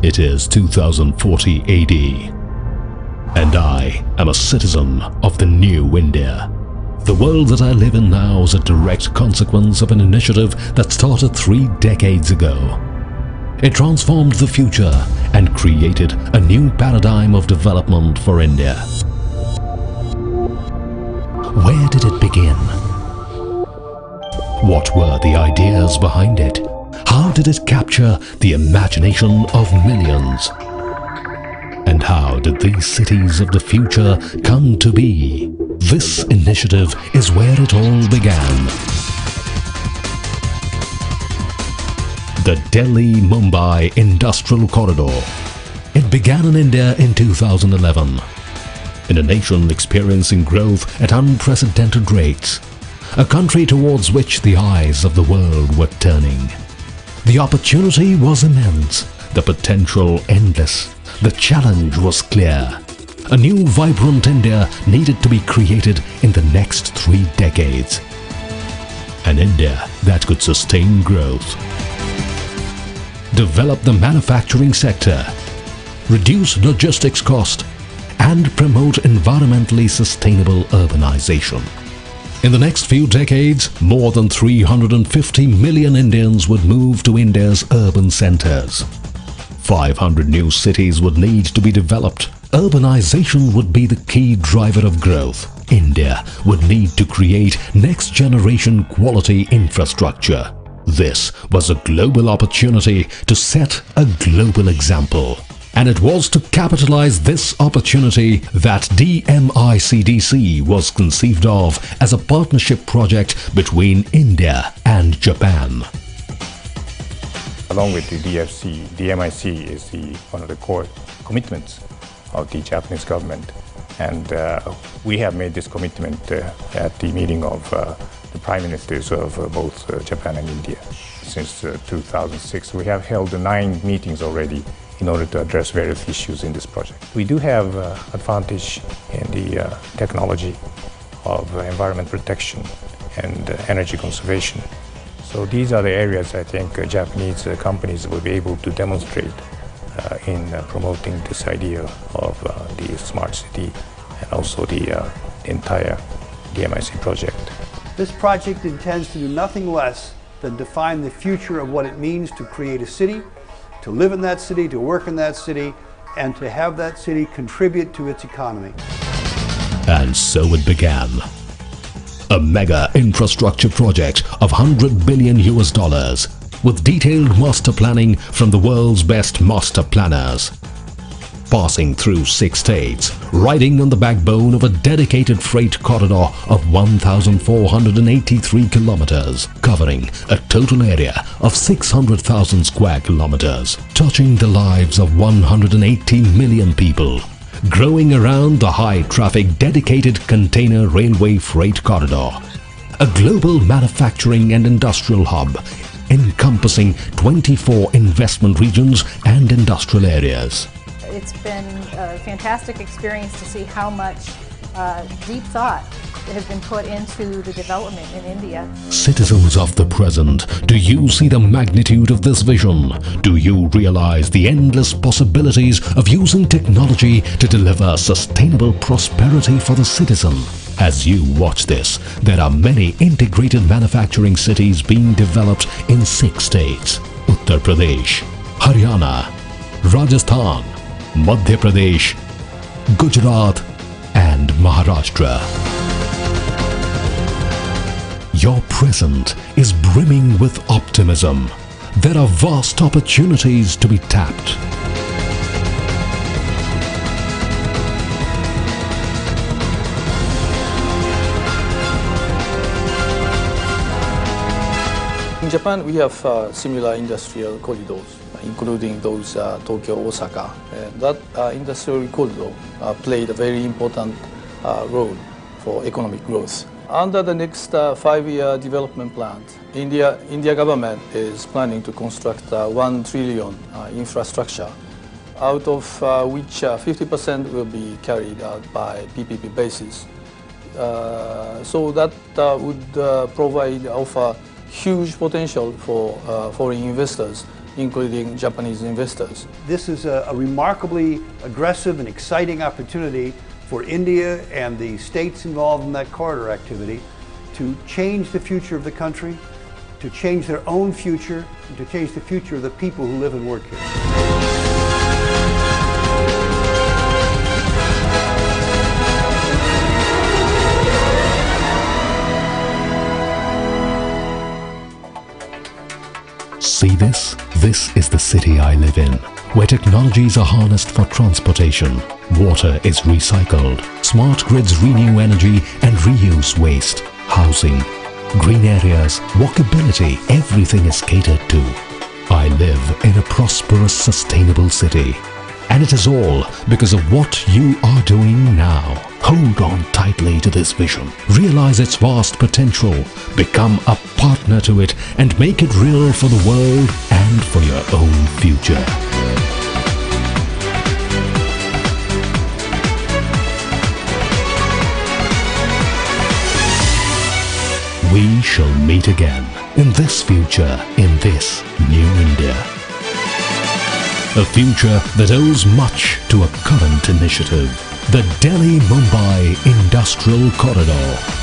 It is 2040 AD, and I am a citizen of the new India. The world that I live in now is a direct consequence of an initiative that started three decades ago. It transformed the future and created a new paradigm of development for India. Where did it begin? What were the ideas behind it? How did it capture the imagination of millions? And how did these cities of the future come to be? This initiative is where it all began. The Delhi-Mumbai Industrial Corridor. It began in India in 2011. In a nation experiencing growth at unprecedented rates, a country towards which the eyes of the world were turning. The opportunity was immense, the potential endless, the challenge was clear. A new vibrant India needed to be created in the next three decades. An India that could sustain growth. Develop the manufacturing sector, reduce logistics cost, and promote environmentally sustainable urbanization. In the next few decades, more than 350 million Indians would move to India's urban centers. 500 new cities would need to be developed. Urbanization would be the key driver of growth. India would need to create next generation quality infrastructure. This was a global opportunity to set a global example. And it was to capitalize this opportunity that DMICDC was conceived of as a partnership project between India and Japan. Along with the DFC, DMIC is the, one of the core commitments of the Japanese government. And uh, we have made this commitment uh, at the meeting of uh, the prime ministers of uh, both uh, Japan and India since uh, 2006. We have held nine meetings already in order to address various issues in this project. We do have advantage in the technology of environment protection and energy conservation. So these are the areas I think uh, Japanese uh, companies will be able to demonstrate uh, in promoting this idea of the smart city and also the entire DMIC project. This project intends to do nothing less than define the future of what it means to create a city, to live in that city, to work in that city, and to have that city contribute to its economy. And so it began a mega infrastructure project of 100 billion US dollars with detailed master planning from the world's best master planners. Passing through six states, riding on the backbone of a dedicated freight corridor of 1,483 kilometers, covering a total area of 600,000 square kilometers, touching the lives of 180 million people growing around the high-traffic dedicated container railway freight corridor. A global manufacturing and industrial hub encompassing 24 investment regions and industrial areas. It's been a fantastic experience to see how much uh, deep thought has been put into the development in India. Citizens of the present, do you see the magnitude of this vision? Do you realize the endless possibilities of using technology to deliver sustainable prosperity for the citizen? As you watch this, there are many integrated manufacturing cities being developed in six states. Uttar Pradesh, Haryana, Rajasthan, Madhya Pradesh, Gujarat and Maharashtra. Your present is brimming with optimism. There are vast opportunities to be tapped. In Japan, we have uh, similar industrial corridors, including those uh, Tokyo, Osaka. That uh, industrial corridor uh, played a very important uh, role for economic growth. Under the next uh, five-year development plan, India, India government is planning to construct 1 trillion infrastructure, out of which 50% uh, will be carried out by PPP basis. So that would provide offer huge potential for uh, foreign investors, including Japanese investors. This is a, a remarkably aggressive and exciting opportunity for India and the states involved in that corridor activity to change the future of the country, to change their own future, and to change the future of the people who live and work here. See this? This is the city I live in, where technologies are harnessed for transportation, water is recycled, smart grids renew energy and reuse waste, housing, green areas, walkability, everything is catered to. I live in a prosperous, sustainable city. And it is all because of what you are doing now. Hold on tightly to this vision. Realize its vast potential. Become a partner to it and make it real for the world and for your own future. We shall meet again in this future, in this new India. A future that owes much to a current initiative, the Delhi Mumbai Industrial Corridor.